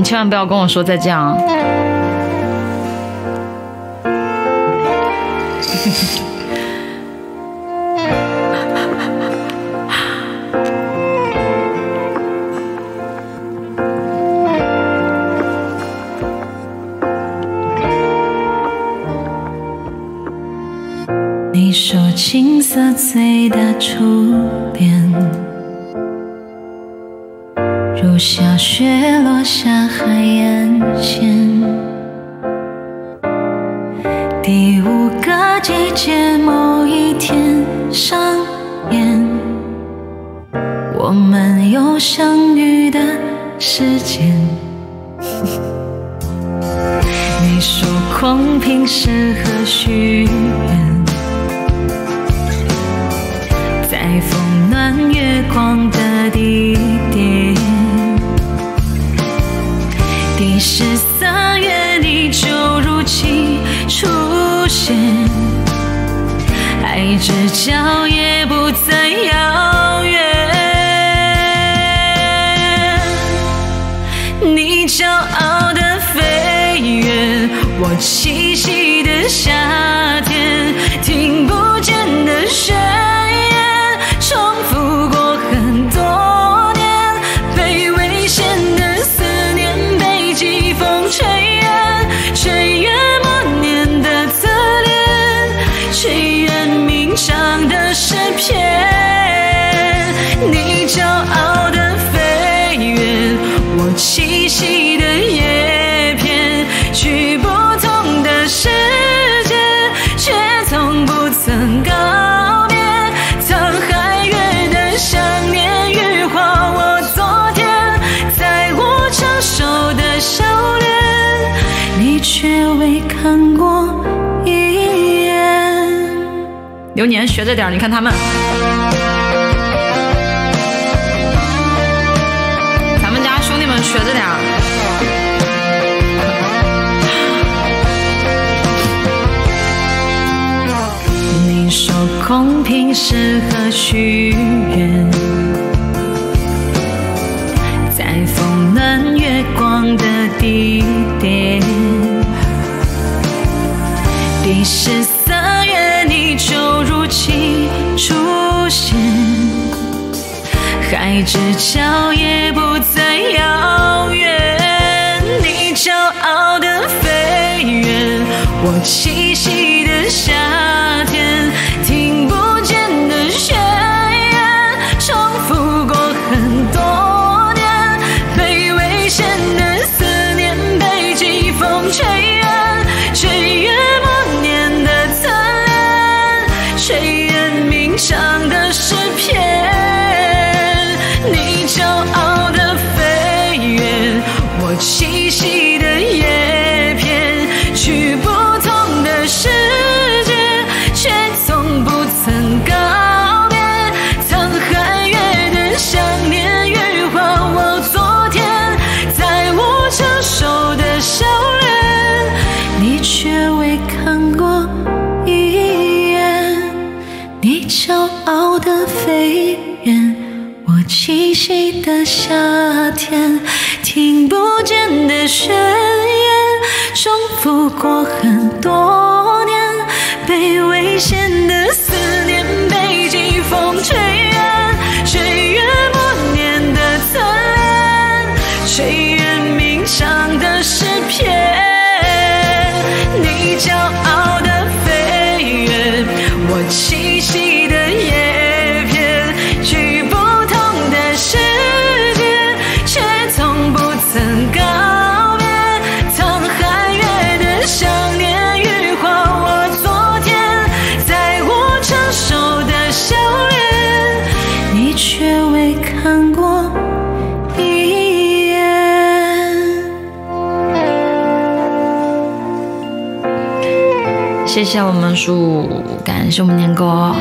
你千万不要跟我说再见啊！你说青涩最大初小雪落下海岸线。第五个季节某一天上演，我们有相遇的时间。你说空瓶适合许愿，第十三月你就如期出现，爱之角也不再遥远。你骄傲的飞远，我栖息的夏我栖息的叶片，去不同的世界，却从不曾告别。沧海月的想念羽化我昨天，在我成熟的笑脸，你却未看过一眼。流年学着点，你看他们，空瓶适合许愿，在风暖月光的地点。第十三月你就如期出现，海之角也不再遥远。你骄傲的飞远，我骄傲的飞远，我栖息的夏天，听不见的宣言，重复过很多谢谢我们树，感谢我们年哥。